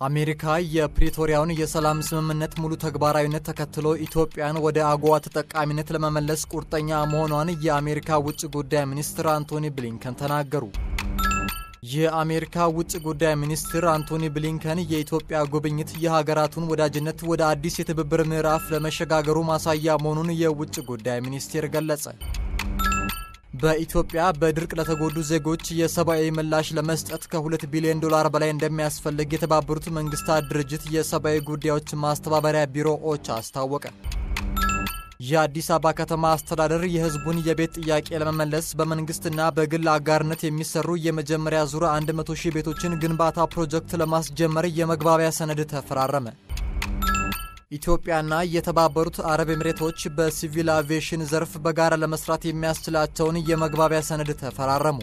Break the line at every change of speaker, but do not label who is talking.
አሜሪካ የፕሪቶሪያውን የሰላም ስምምነት ሙሉ ተግባራዊነት ተከትሎ ኢትዮጵያን ወደ አጎዋ ተጠቃሚነት ለመመለስ ቁርጠኛ መሆኗን የአሜሪካ ውጭ ጉዳይ ሚኒስትር አንቶኒ ብሊንከን ተናገሩ። የአሜሪካ ውጭ ጉዳይ ሚኒስትር አንቶኒ ብሊንከን የኢትዮጵያ ጉብኝት የሀገራቱን ወዳጅነት ወደ አዲስ የትብብር ምዕራፍ ለመሸጋገሩ ማሳያ መሆኑን የውጭ ጉዳይ ሚኒስቴር ገለጸ። በኢትዮጵያ በድርቅ ለተጎዱ ዜጎች የሰብአዊ ምላሽ ለመስጠት ከ2 ቢሊዮን ዶላር በላይ እንደሚያስፈልግ የተባበሩት መንግስታት ድርጅት የሰብአዊ ጉዳዮች ማስተባበሪያ ቢሮ ኦቻ አስታወቀ። የአዲስ አበባ ከተማ አስተዳደር የሕዝቡን የቤት ጥያቄ ለመመለስ በመንግስትና በግል አጋርነት የሚሰሩ የመጀመሪያ ዙር 100 ሺህ ቤቶችን ግንባታ ፕሮጀክት ለማስጀመር የመግባቢያ ሰነድ ተፈራረመ። ኢትዮጵያና የተባበሩት አረብ ኤምሬቶች በሲቪል አቪዬሽን ዘርፍ በጋራ ለመስራት የሚያስችላቸውን የመግባቢያ ሰነድ ተፈራረሙ።